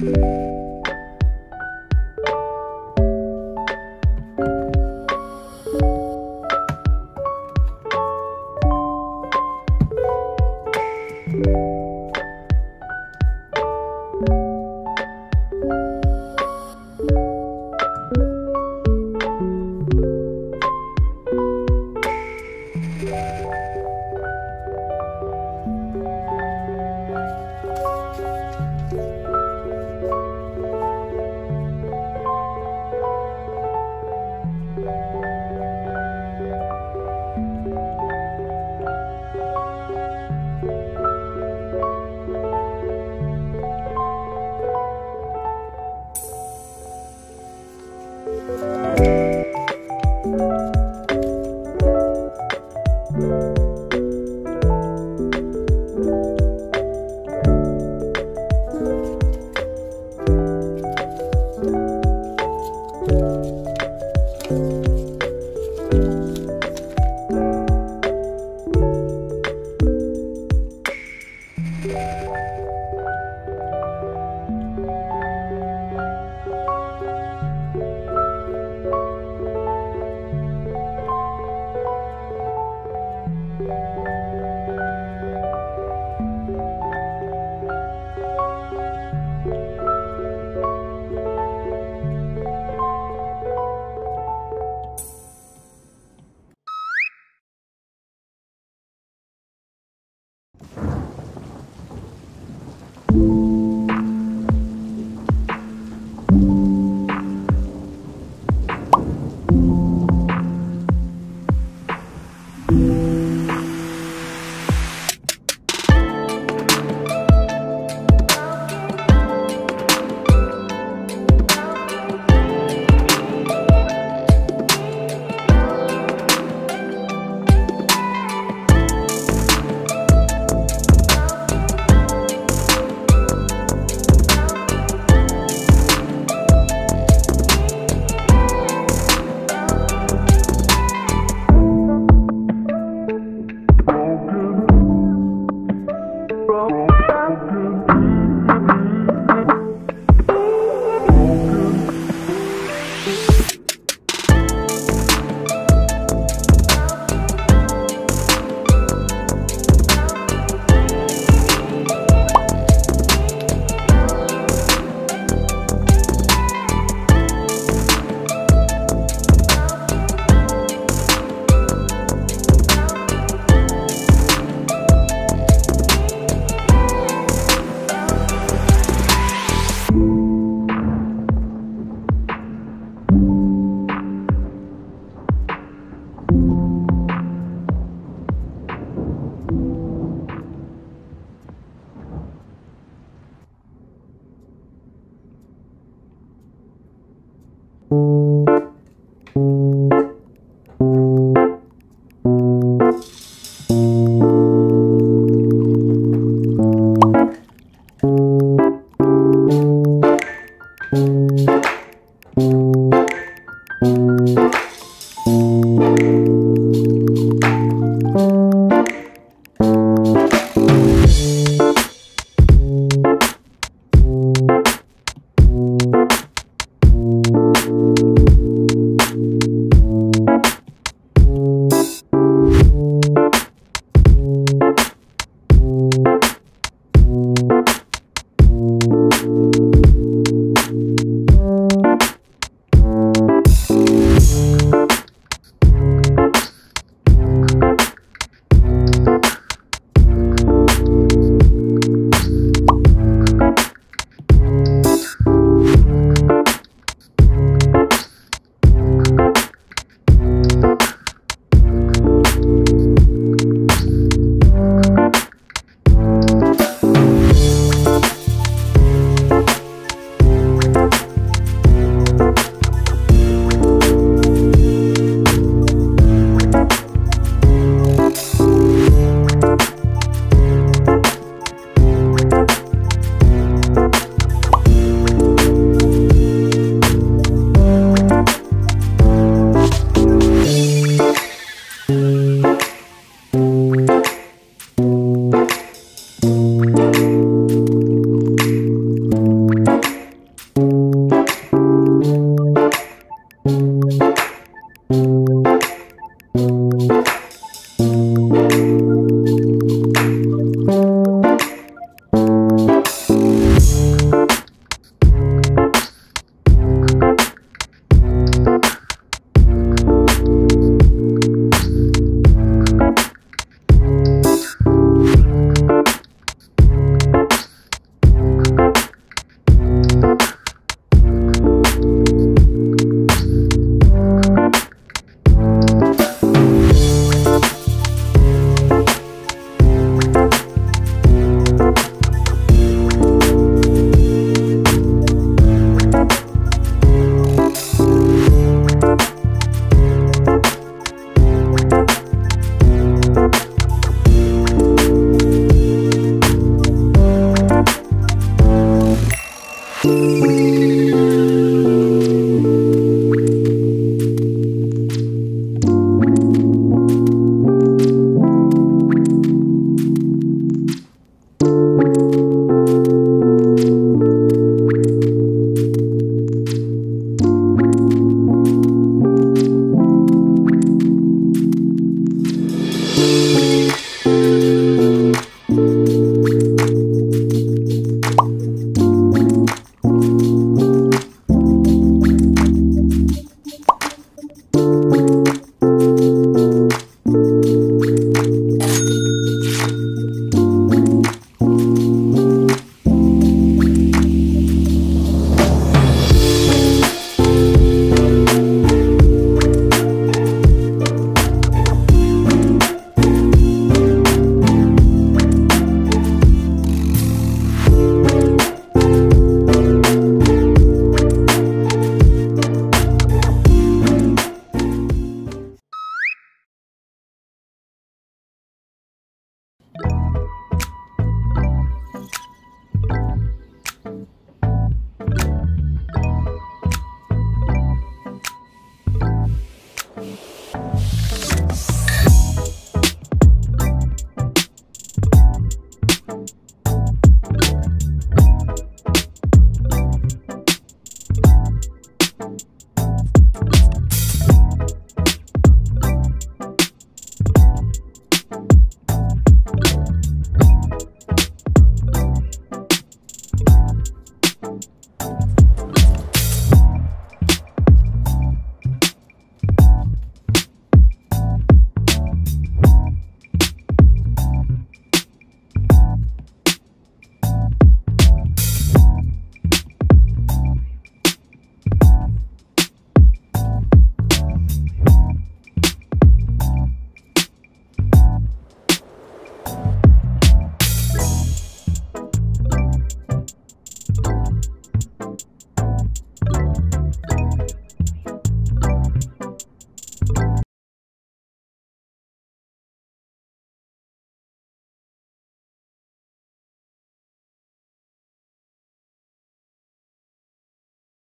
Música